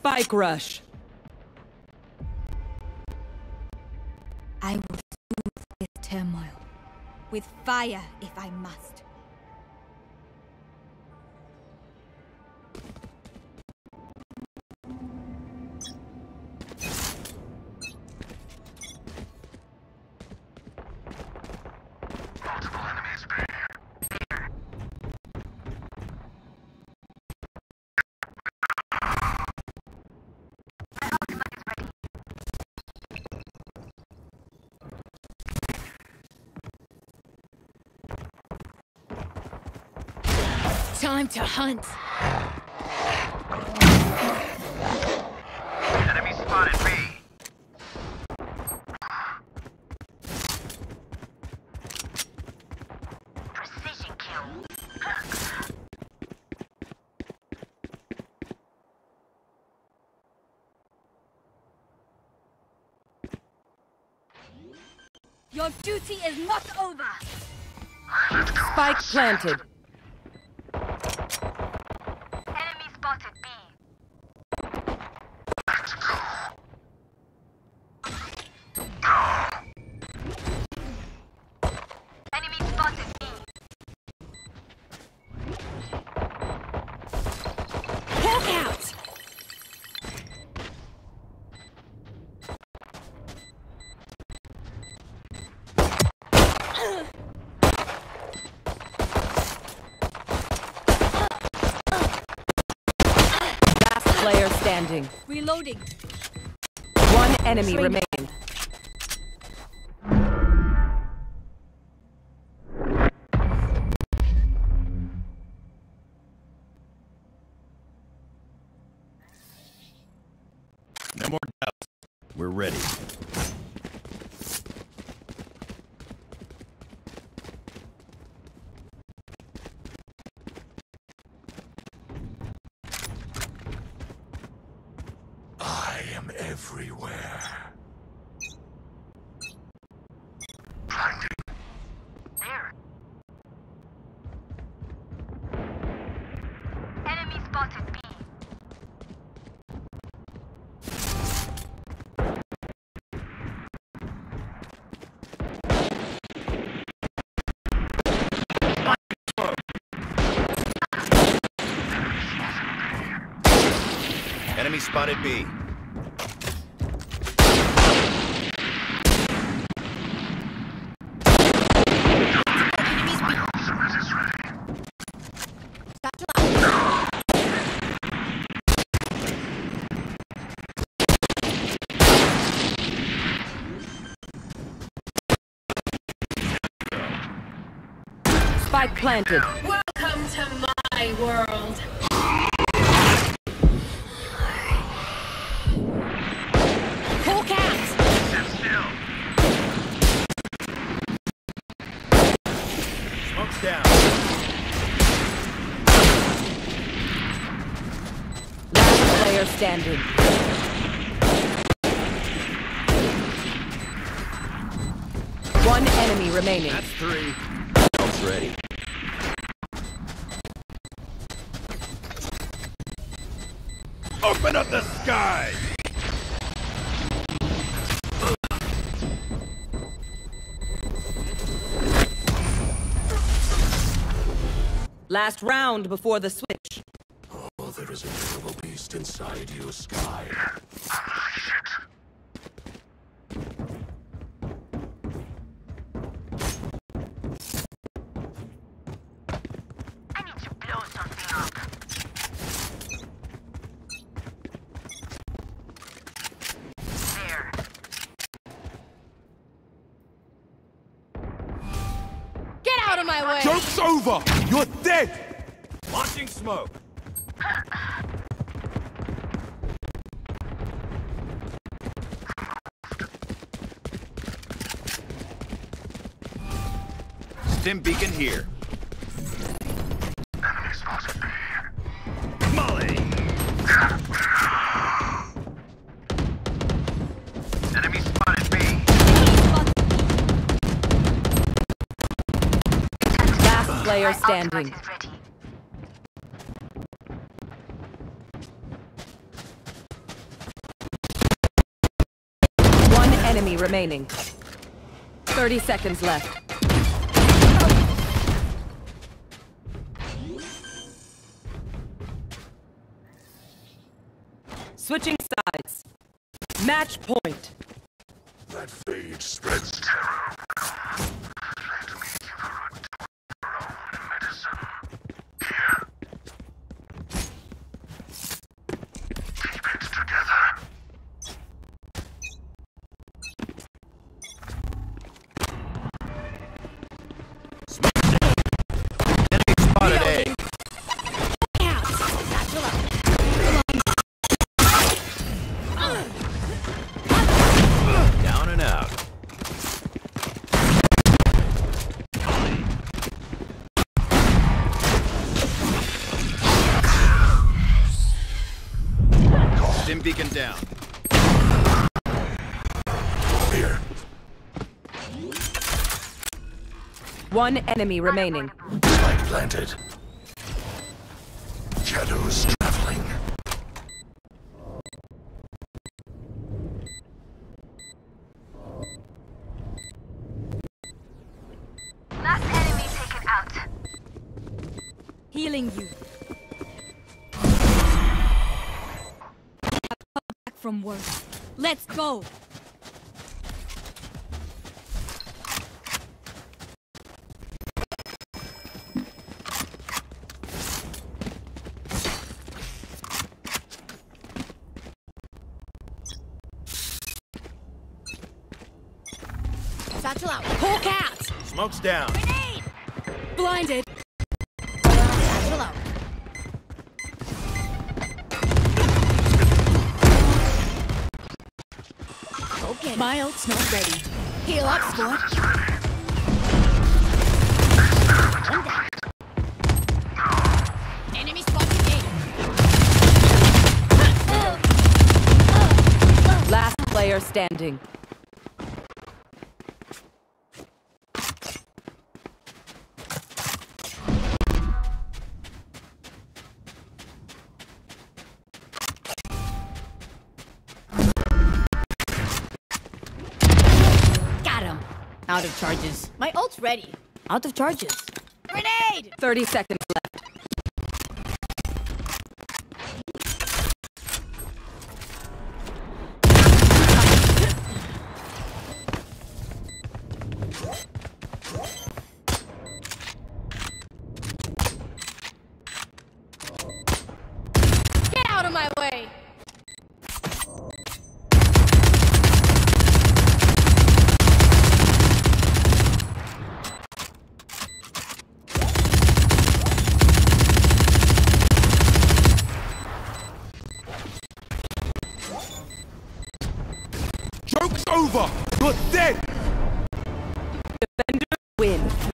Spike rush. I will soothe this turmoil. With fire, if I must. Time to hunt. Enemy spotted B. Precision kill. Your duty is not over. Spike planted. Enemy spotted B. Enemy spotted B. Hawk out! Last player standing. Reloading. One enemy Training. Everywhere. There. Enemy spotted B. Enemy spotted B. Spike planted. Welcome to my world. Hawk out! Stand still. Smoke's down. Last player standing. One enemy remaining. That's three. Smoke's ready. Open up the sky! Last round before the switch. Oh, there is a terrible beast inside you, Sky. Ah, I out of my way! Joke's over! You're dead! Launching smoke. Stim beacon here. player standing. One enemy remaining. 30 seconds left. Switching sides. Match point. That fade spreads One enemy remaining. Spike planted. Shadows traveling. Last enemy taken out. Healing you. I've come back from work. Let's go. Satchel out. Hawk out. Smoke's down. Blinded. Satchel out. Okay. My ult's not ready. Heal up, squad. One down. Enemy spotted A. Last player standing. Out of charges. My ult's ready. Out of charges. Grenade! 30 seconds left.